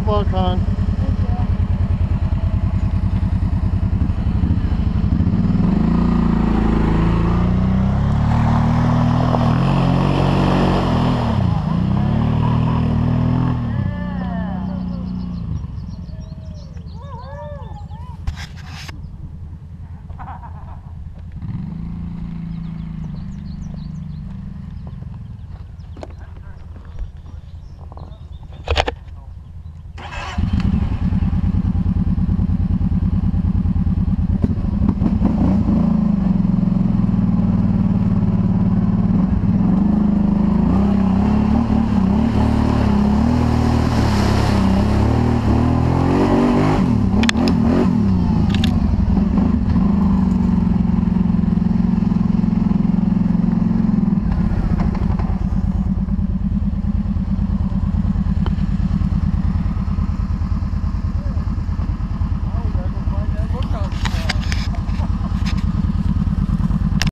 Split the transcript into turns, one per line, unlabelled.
Balkan.